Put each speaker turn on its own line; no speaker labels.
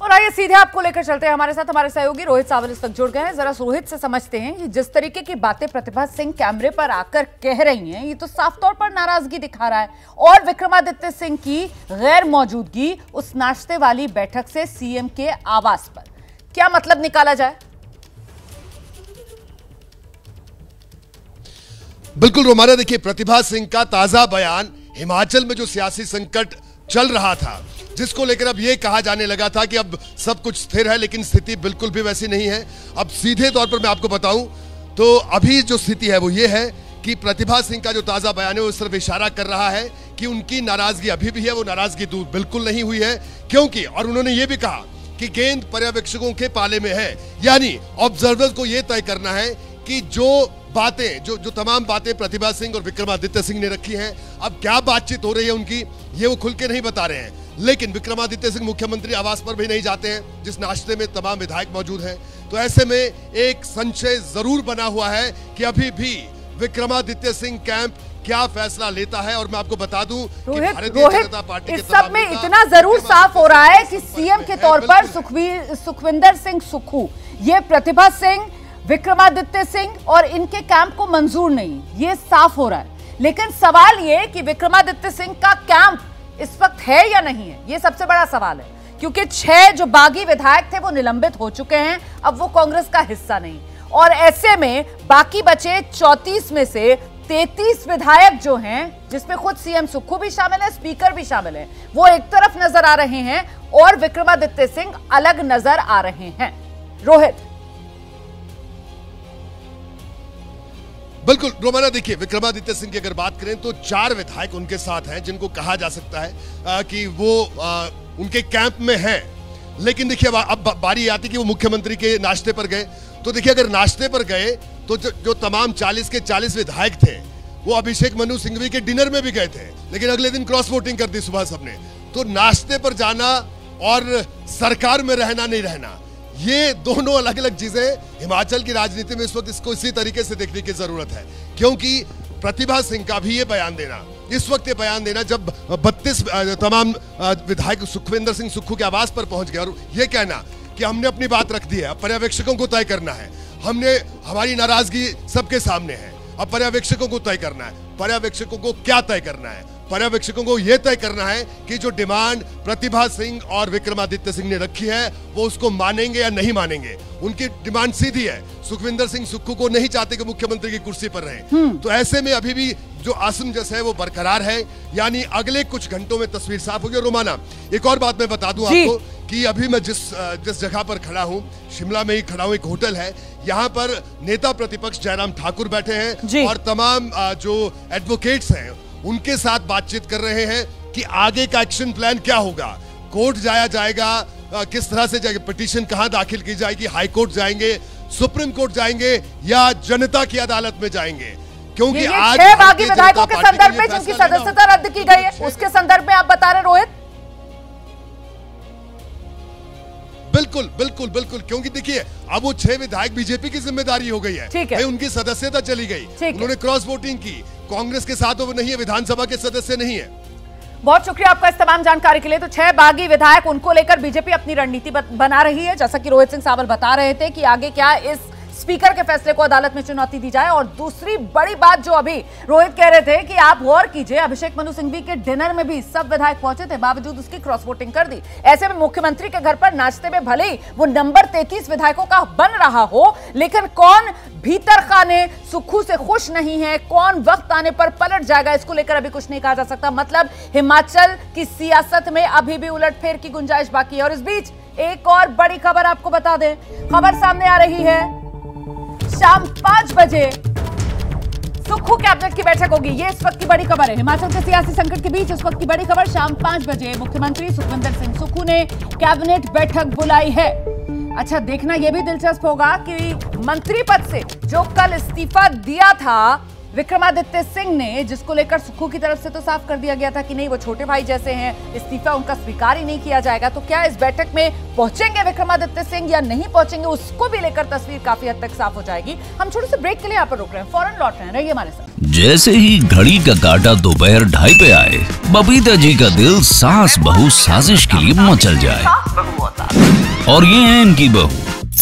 और आइए सीधे आपको लेकर चलते हैं हमारे साथ। हमारे सहयोगी रोहित सावल इस वक्त जुड़ गए हैं। जरा रोहित से समझते हैं ये जिस तरीके की बातें प्रतिभा सिंह कैमरे पर आकर कह रही हैं, ये तो साफ़ तौर पर नाराज़गी दिखा रहा है। और विक्रमादित्य सिंह की गैर मौजूदगी उस नाश्ते वाली बैठक से सीएम के आवास पर। क्या मतलब निकाला जाए?
बिल्कुल रोमाना, देखिए, प्रतिभा सिंह का ताज़ा बयान हिमाचल में जो सियासी संकट चल रहा था जिसको लेकर अब ये कहा जाने लगा था कि अब सब कुछ स्थिर है, लेकिन स्थिति बिल्कुल भी वैसी नहीं है। अब सीधे तौर पर मैं आपको बताऊँ तो अभी जो स्थिति है वो ये है कि प्रतिभा सिंह का जो ताज़ा बयान है, वो सिर्फ़ इशारा कर रहा है कि उनकी नाराज़गी अभी भी है, वो नाराज़गी दूर बिल्कुल नहीं हुई है। क्योंकि, और उन्होंने ये भी कहा कि गेंद पर्यवेक्षकों के पाले में है। यानी ऑब्जर्वर को यह तय करना है कि जो बातें, जो जो तमाम बातें प्रतिभा सिंह और विक्रमादित्य सिंह ने रखी हैं, अब क्या बातचीत हो रही है उनकी, ये वो खुल के नहीं बता रहे हैं। लेकिन विक्रमादित्य सिंह मुख्यमंत्री आवास पर भी नहीं जाते हैं जिस नाश्ते में तमाम विधायक मौजूद हैं। तो ऐसे में एक संशय ज़रूर बना हुआ है कि अभी भी विक्रमादित्य सिंह कैंप क्या फैसला लेता है और मैं आपको बता दूँ कि भारतीय जनता पार्टी
इस सब में इतना ज़रूर साफ़ हो रहा है कि सीएम के तौर पर सुखवीर सुखविंदर सिंह सुखू ये प्रतिभा सिंह विक्रमादित्य सिंह और इनके कैंप को मंजूर नहीं ये साफ़ हो रहा है। लेकिन सवाल ये कि विक्रमादित्य सिंह का कैंप इस वक्त है या नहीं है? ये सबसे बड़ा सवाल है। क्योंकि छह जो बागी विधायक थे, वो निलंबित हो चुके हैं। अब वो कांग्रेस का हिस्सा नहीं। और ऐसे में बाकी बचे चौतीस में से तैतीस विधायक जो हैं, जिसमें खुद सीएम सुक्खू भी शामिल है, स्पीकर भी शामिल है, वो एक तरफ़ नज़र आ रहे हैं और विक्रमादित्य सिंह अलग नज़र आ रहे हैं। रोहित।
बिल्कुल रोमाना देखिए विक्रमादित्य सिंह की अगर बात करें तो चार विधायक उनके साथ हैं जिनको कहा जा सकता है आ, कि वो आ, उनके कैंप में हैं। लेकिन देखिए अब बारी आती कि वो मुख्यमंत्री के नाश्ते पर गए। तो देखिए अगर नाश्ते पर गए तो जो, जो तमाम 40 के 40 विधायक थे वो अभिषेक मनु सिंघवी के डिनर में भी गए थे लेकिन अगले दिन क्रॉस वोटिंग कर दी सुबह सबने। तो नाश्ते पर जाना और सरकार में रहना नहीं रहना ये दोनों अलग अलग चीज़ें हिमाचल की राजनीति में इस वक्त इसको इसी तरीके से देखने की ज़रूरत है। क्योंकि प्रतिभा सिंह का भी ये बयान देना, इस वक्त ये बयान देना जब बत्तीस तमाम विधायक सुखविंदर सिंह सुक्खू के आवास पर पहुँच गए और ये कहना कि हमने अपनी बात रख दी है, अब पर्यवेक्षकों को तय करना है। हमने, हमारी नाराज़गी सबके सामने है, अब पर्यवेक्षकों को तय करना है। पर्यवेक्षकों को क्या तय करना है? पर्यवेक्षकों को यह तय करना है कि जो डिमांड प्रतिभा सिंह और विक्रमादित्य सिंह ने रखी है वो उसको मानेंगे या नहीं मानेंगे। उनकी डिमांड सीधी है। सुखविंदर सिंह सुक्खू को नहीं चाहते कि मुख्यमंत्री की कुर्सी पर रहे। हम्म। तो ऐसे में अभी भी जो आसम जैसा है वो बरकरार है। यानी अगले कुछ घंटों में तस्वीर साफ़ होगी। रोमाना एक और बात मैं बता दूँ आपको कि अभी मैं जिस जिस जगह पर खड़ा हूँ शिमला में ही खड़ा हूँ एक होटल है। यहाँ पर नेता प्रतिपक्ष जयराम ठाकुर बैठे हैं और तमाम जो एडवोकेट्स हैं उनके साथ बातचीत कर रहे हैं कि आगे का एक्शन प्लान क्या होगा। कोर्ट जाया जाएगा आ, किस तरह से जाएगा पिटीशन कहाँ दाखिल की जाएगी हाई कोर्ट जाएँगे सुप्रीम कोर्ट जाएँगे या जनता की अदालत में जाएँगे। क्योंकि
आज बागी विधायकों के संदर्भ में जिनकी सदस्यता रद्द की गई है उसके संदर्भ में आप बता रहे रोहित?
बिल्कुल बिल्कुल बिल्कुल। क्योंकि देखिए अब वो छह विधायक बीजेपी की ज़िम्मेदारी हो गई है, ठीक है। उनकी सदस्यता चली गई। उन्होंने क्रॉस वोटिंग की। कांग्रेस के साथ वो नहीं है, विधानसभा के सदस्य नहीं है।
बहुत शुक्रिया आपका इस तमाम जानकारी के लिए। तो छह बागी विधायक उनको लेकर बीजेपी अपनी रणनीति बना रही है। जैसा कि रोहित सिंह सावल बता रहे थे कि आगे क्या इस स्पीकर के फैसले को अदालत में चुनौती दी जाए। और दूसरी बड़ी बात जो अभी रोहित कह रहे थे कि आप गौर कीजिए, अभिषेक मनु सिंघवी के डिनर में भी सब विधायक पहुँचे थे, बावजूद उसकी क्रॉस वोटिंग कर दी। ऐसे में मुख्यमंत्री के घर पर नाश्ते में भले ही वो नंबर तैतीस विधायकों का बन रहा हो, लेकिन कौन भीतर खाने सुखू से खुश नहीं है, कौन वक्त आने पर पलट जाएगा, इसको लेकर अभी कुछ नहीं कहा जा सकता। मतलब हिमाचल की सियासत में अभी भी उलटफेर की गुंजाइश बाकी है। और इस बीच एक और बड़ी खबर आपको बता दें। खबर सामने आ रही है शाम पाँच बजे। सुखू कैबिनेट की बैठक होगी। ये इस वक्त की बड़ी खबर है। हिमाचल के सियासी संकट के बीच इस वक्त की बड़ी खबर शाम पाँच बजे। मुख्यमंत्री सुखविंदर सिंह सुखू ने कैबिनेट बैठक बुलाई है। अच्छा देखना यह भी दिलचस्प होगा कि मंत्री पद से जो कल इस्तीफा दिया था विक्रमादित्य सिंह ने जिसको लेकर सुखू की तरफ़ से तो साफ़ कर दिया गया था कि नहीं वो छोटे भाई जैसे हैं इस्तीफा उनका स्वीकार ही नहीं किया जाएगा। तो क्या इस बैठक में पहुँचेंगे विक्रमादित्य सिंह या नहीं पहुँचेंगे उसको भी लेकर तस्वीर काफ़ी हद तक साफ़ हो जाएगी। हम छोटे से ब्रेक के लिए यहाँ पर रुक रहे हैं। फ़ौरन लौट रहे हैं। रहिए हमारे साथ।
जैसे ही घड़ी का काटा दोपहर ढाई पे आए बबीता जी का दिल सास बहु साजिश के लिए मचल जाए। और ये है इनकी बहू।